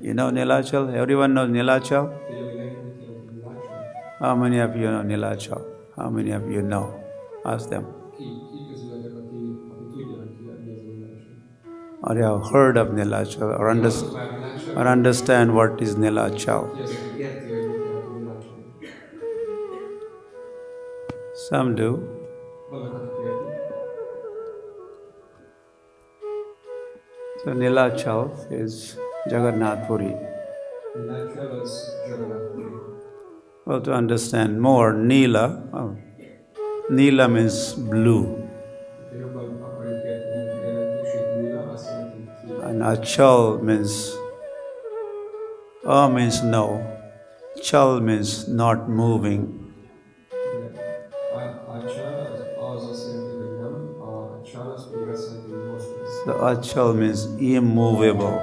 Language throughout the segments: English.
You know Nilachal? Everyone knows Nilachal? How many of you know Nilachal? How many of you know? Ask them. Or you have heard of Nilachal or, under, or understand what is Nilachal? Some do. So Nila Nilachal is Jagannath Puri. Well, to understand more, Nila, oh, Nila means blue, and Achal means, A means no, Chal means not moving. The Achal means immovable,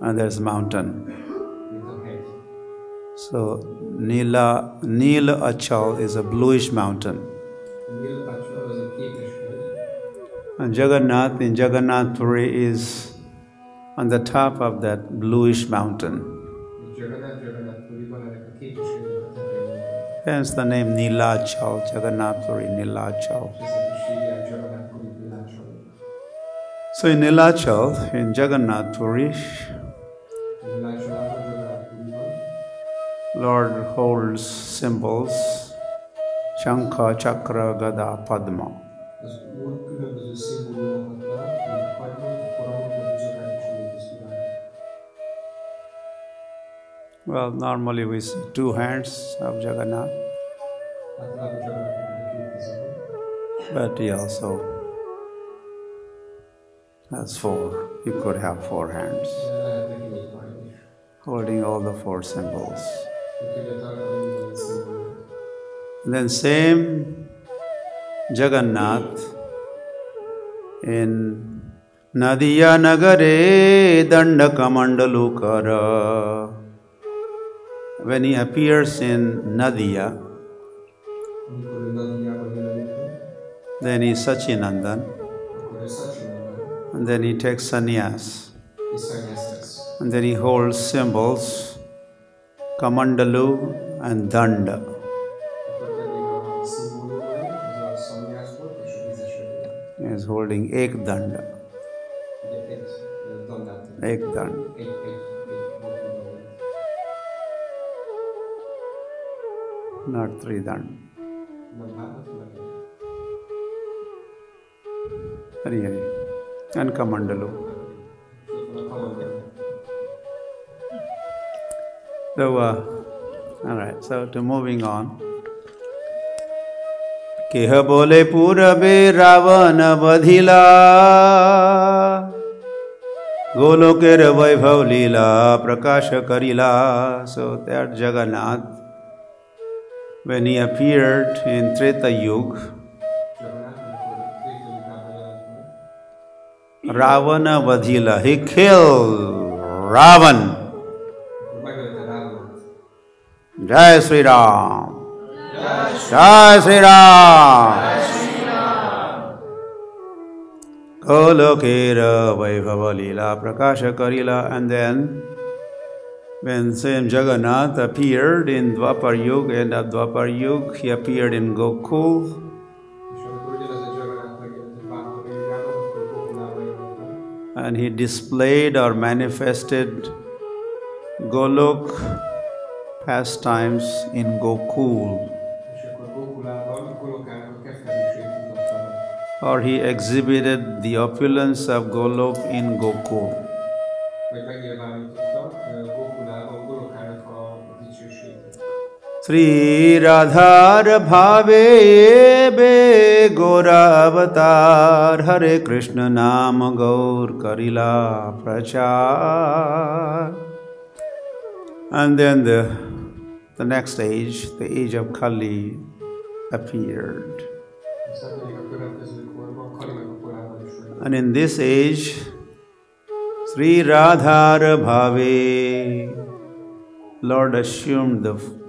and there's mountain. So Nila Nil Achal is a bluish mountain. And Jagannath in Jagannath Puri is on the top of that bluish mountain. Hence the name Nilachal, Jagannath Puri, Nilachal. So in Nilachal, in Jagannath Puri, Lord holds symbols Shankha, Chakra, Gada, Padma. Well, normally we see two hands of Jagannath, but he also has four. You could have four hands, holding all the four symbols. And then same Jagannath in Nadiya Nagare Dandakamandalukara. When he appears in meg, then he is Sachinandan, and then he takes sannyas, és szennyezt tesz. and then he holds symbols Kamandalu and Danda. Akkor pedig a szimbólumai, az a szanyász volt, és a vizes övény. He is holding Ek Danda, Ugye egy ö, dandát, Ek Danda. not three Danda. Hari Hari and Kamandalu. So, uh, all right, so to moving on. केह बोले पूरबे रावण बधिला गोलोकेर वैभव लीला प्रकाश करिला so that Jagannath when he appeared in Treta Yuga Ravana Vadhila. He killed Ravan. Jai Sri Ram. Jai Sri Ram. Golokera Vaibhava Lila Prakasha Karila. And then when same Jagannath appeared in Dwapar Yuga, end of Dwapar Yuga, he appeared in Gokul. And he displayed or manifested Golok pastimes in Gokul, or he exhibited the opulence of Golok in Gokul. Sri Radhar Bhave Be Gora Avatar Hare Krishna Nam Gaur Karila Prachar. And then the, the next age, the age of Kali, appeared. Aztán pedig a következő korban, Kalinak a korában is meg. And in this age, Sri Radhar Bhave, Lord assumed the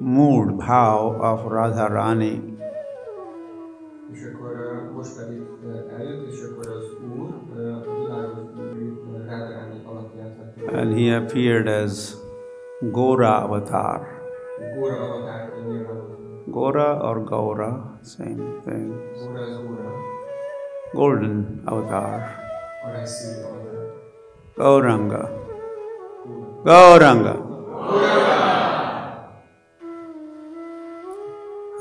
mood, bhav of Radharani. És akkor ö, most pedig ö, eljött, és akkor az Úr ö, a világos bűn rádarálni alapját vette. and he appeared as Gora avatar. Góra avatárként nyilvánult. Gora or Gaura, same thing. Góra az Úrra, Golden avatar. avatár. Gauranga. Gauranga.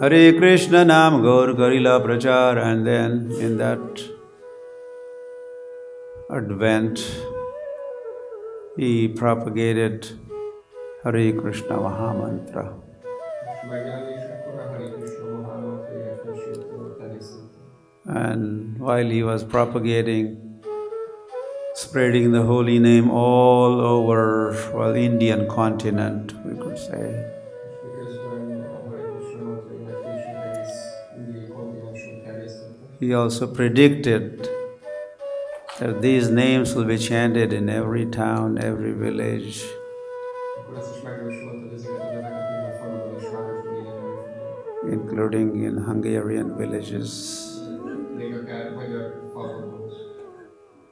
Hare Krishna Nam Gaur Garila Prachar and then in that advent he propagated Hare Krishna Mahamantra. And while he was propagating, spreading the holy name all over well Indian continent, we could say. He also predicted that these names will be chanted in every town, every village, including in Hungarian villages.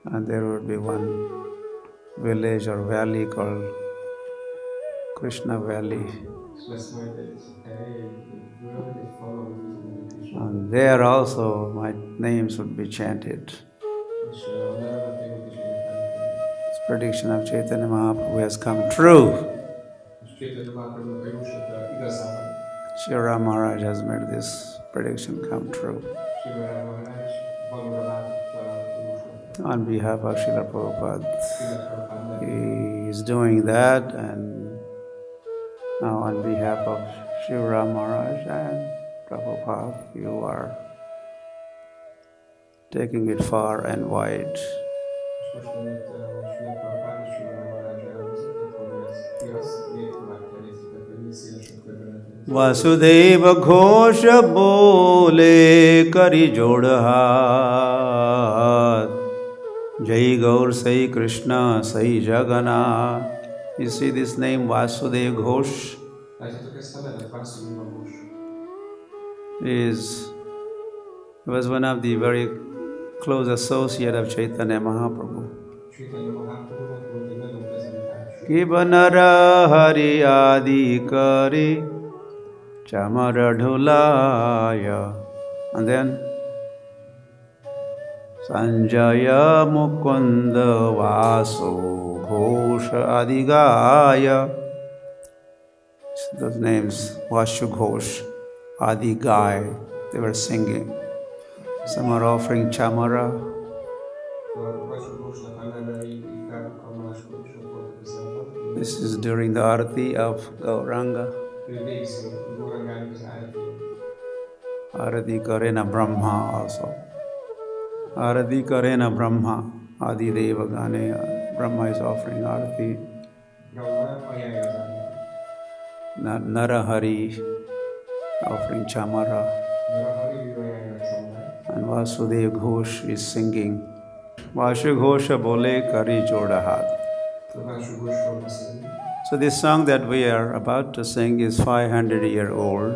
And there would be one village or valley called Krishna Valley. And there also my names would be chanted. This prediction of Chaitanya Mahaprabhu has come true. Van. Shri Maharaj has made this prediction come true. On behalf of Srila Prabhupada, he is doing that, and Now, on behalf of Sri Maharaj and Prabhupada, you are taking it far and wide. Vasudev Ghosh बोले करी जोड़ हाथ जय गौर सही कृष्णा सही Jagannath You see this name Vasudev Ghosh Látjátok ezt a nevet, Vászló Magos? is was one of the very close associate of Chaitanya Mahaprabhu. Chaitanya Mahaprabhu-nak volt egy nagyon. Kibanara Hari Adi Kari Chamara and then Sanjaya Mukunda Vasu Ghosha Adigaya those names Vashu Ghosh Adigai they were singing some are offering chamara this is during the arati of Gauranga. Arati Karena Brahma also. Arati Karena Brahma. Adi Deva Gane. Brahma is offering Arati. Brahma ajánlja az állatot. Na- Narahari offering Chamara. Mert a Hari ő ajánlja a csomát. And Vasudev Ghosh is singing. Vashu Ghosha Bole Kari Jodahat. A Vasú Gósról beszélünk. So this song that we are about to sing is 500 year old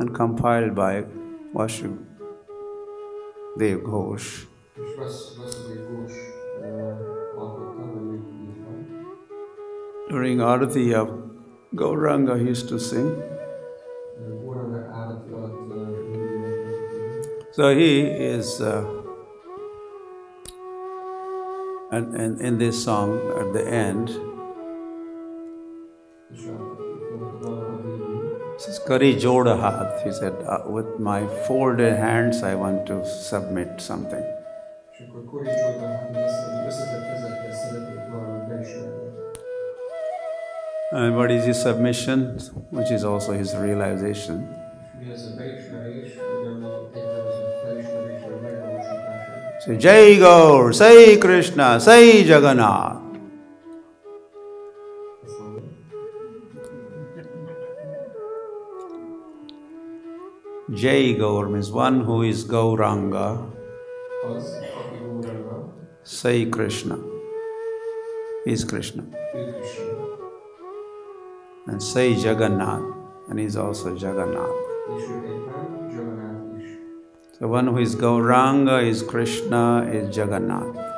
and compiled by Vashu Dev Ghosh. Uh. During Arati of Gauranga he used to sing. Uh. So he is, uh, and, and in this song at the end, Kari Joda Hath. He said, uh, with my folded hands I want to submit something. And what is his submission? Which is also his realization. So Jai Gaur, Sai Krishna, Sai Jagannath. Jai Gaur means one who is Gauranga, Sai Krishna is Krishna. And Sai Jagannath, and he's also Jagannath. is. So one who is Gauranga is Krishna is Jagannath.